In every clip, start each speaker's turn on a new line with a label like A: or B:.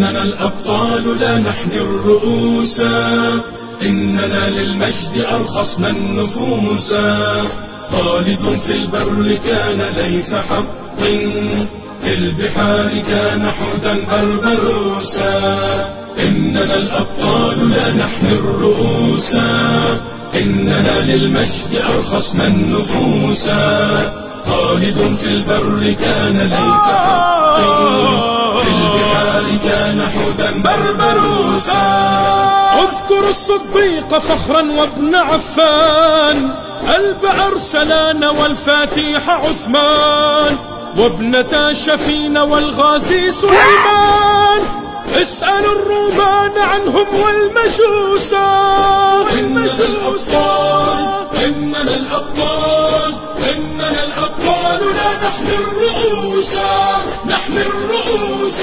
A: إننا الأبطال لا نحني الرؤوس. إننا للمجد أرخصنا النفوس. خالد في البر كان ليث حق. في البحار كان حوتا بربروسا إننا الأبطال لا نحمي الرؤوس. إننا للمجد أرخصنا النفوس. خالد في البر كان ليث حق.
B: الصديق فخرا وابن عفان البعر سلان والفاتيح عثمان وابنتا شفين والغازي سليمان. اسأل الرومان عنهم والمجوسا
A: والمجوسا إننا الأبطال إننا الأبطال لا نحمي الرؤوس نحمي الرؤوس.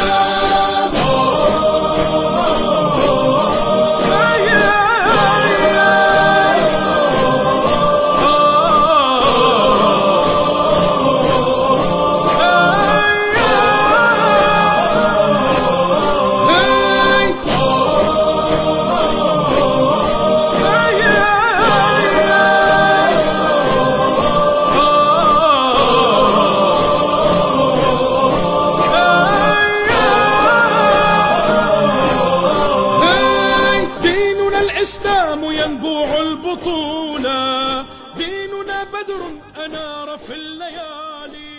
B: الإسلام ينبوع البطولة. ديننا بدر أنار في الليالي.